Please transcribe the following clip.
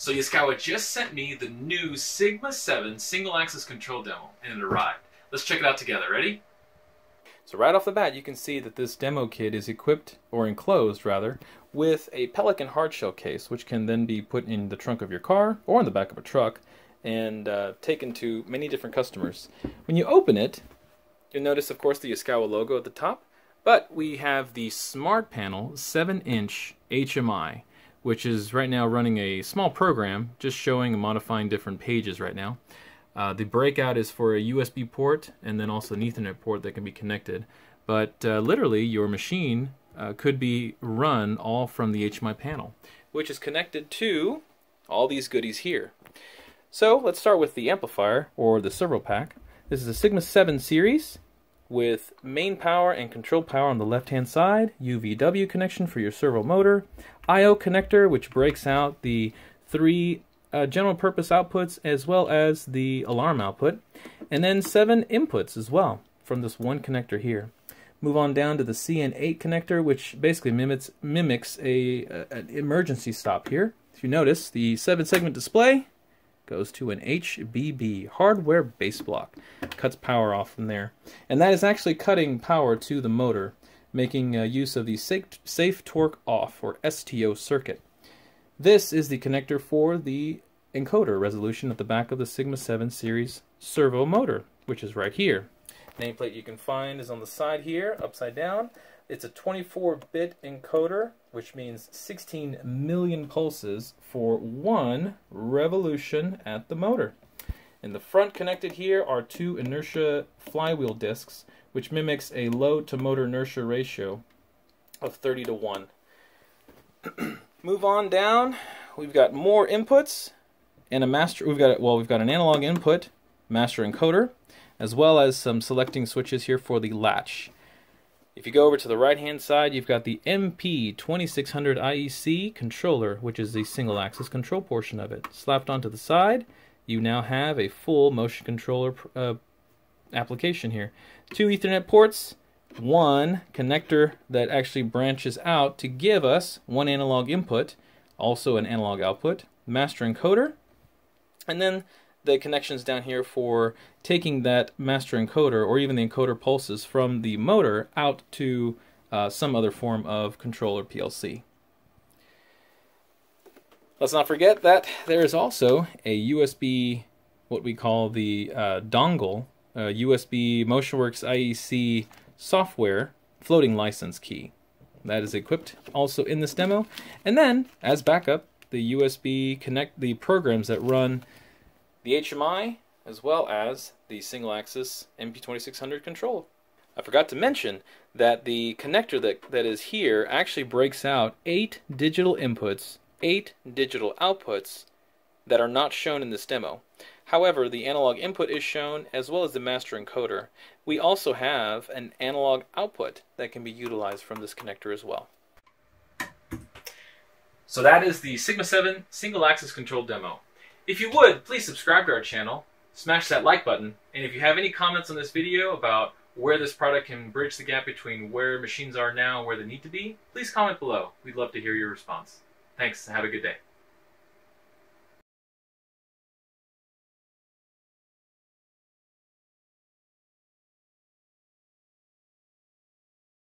So Yaskawa just sent me the new Sigma 7 single axis control demo, and it arrived. Let's check it out together. Ready? So right off the bat, you can see that this demo kit is equipped, or enclosed rather, with a Pelican hardshell case, which can then be put in the trunk of your car or in the back of a truck and uh, taken to many different customers. When you open it, you'll notice, of course, the Yaskawa logo at the top, but we have the Smart Panel 7-inch HMI, which is right now running a small program, just showing and modifying different pages right now. Uh, the breakout is for a USB port and then also an Ethernet port that can be connected. But uh, literally, your machine uh, could be run all from the HMI panel, which is connected to all these goodies here. So let's start with the amplifier or the servo pack. This is a Sigma 7 series with main power and control power on the left hand side, UVW connection for your servo motor, I.O. connector which breaks out the three uh, general purpose outputs as well as the alarm output, and then seven inputs as well from this one connector here. Move on down to the CN8 connector, which basically mimics, mimics a, a an emergency stop here. If you notice, the seven segment display goes to an HBB hardware base block. Cuts power off from there. And that is actually cutting power to the motor, making uh, use of the safe, safe torque off or STO circuit. This is the connector for the encoder resolution at the back of the Sigma 7 series servo motor, which is right here. Nameplate you can find is on the side here, upside down. It's a 24-bit encoder, which means 16 million pulses for one revolution at the motor. In the front connected here are two inertia flywheel discs, which mimics a load to motor inertia ratio of 30 to 1. Move on down. We've got more inputs and a master. We've got well, we've got an analog input, master encoder, as well as some selecting switches here for the latch. If you go over to the right hand side, you've got the MP2600 IEC controller, which is the single axis control portion of it. Slapped onto the side, you now have a full motion controller uh, application here. Two Ethernet ports, one connector that actually branches out to give us one analog input, also an analog output, master encoder, and then the connections down here for taking that master encoder or even the encoder pulses from the motor out to uh, some other form of controller PLC. Let's not forget that there is also a USB, what we call the uh, dongle, USB MotionWorks IEC software floating license key. That is equipped also in this demo. And then, as backup, the USB connect the programs that run the HMI as well as the single axis MP2600 control. I forgot to mention that the connector that, that is here actually breaks out eight digital inputs, eight digital outputs that are not shown in this demo. However, the analog input is shown as well as the master encoder. We also have an analog output that can be utilized from this connector as well. So that is the Sigma 7 single axis control demo. If you would, please subscribe to our channel, smash that like button, and if you have any comments on this video about where this product can bridge the gap between where machines are now and where they need to be, please comment below. We'd love to hear your response. Thanks, and have a good day.